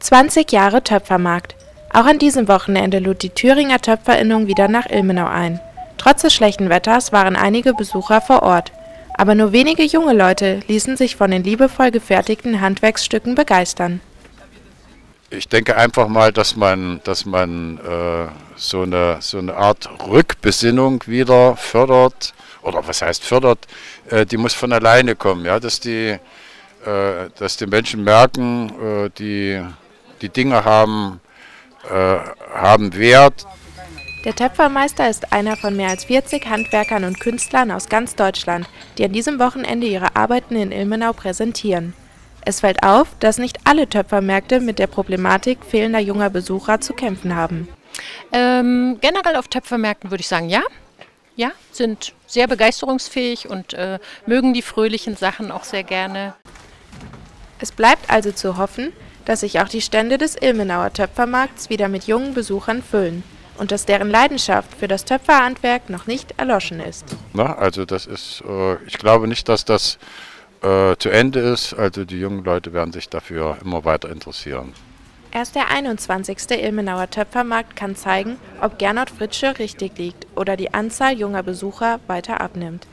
20 Jahre Töpfermarkt. Auch an diesem Wochenende lud die Thüringer Töpferinnung wieder nach Ilmenau ein. Trotz des schlechten Wetters waren einige Besucher vor Ort. Aber nur wenige junge Leute ließen sich von den liebevoll gefertigten Handwerksstücken begeistern. Ich denke einfach mal, dass man, dass man äh, so, eine, so eine Art Rückbesinnung wieder fördert, oder was heißt fördert, äh, die muss von alleine kommen, ja, dass die, äh, dass die Menschen merken, äh, die, die Dinge haben, äh, haben Wert. Der Töpfermeister ist einer von mehr als 40 Handwerkern und Künstlern aus ganz Deutschland, die an diesem Wochenende ihre Arbeiten in Ilmenau präsentieren. Es fällt auf, dass nicht alle Töpfermärkte mit der Problematik fehlender junger Besucher zu kämpfen haben. Ähm, generell auf Töpfermärkten würde ich sagen, ja. Ja, sind sehr begeisterungsfähig und äh, mögen die fröhlichen Sachen auch sehr gerne. Es bleibt also zu hoffen, dass sich auch die Stände des Ilmenauer Töpfermarkts wieder mit jungen Besuchern füllen und dass deren Leidenschaft für das Töpferhandwerk noch nicht erloschen ist. Na, also das ist, äh, ich glaube nicht, dass das äh, zu Ende ist. Also die jungen Leute werden sich dafür immer weiter interessieren. Erst der 21. Ilmenauer Töpfermarkt kann zeigen, ob Gernot Fritsche richtig liegt oder die Anzahl junger Besucher weiter abnimmt.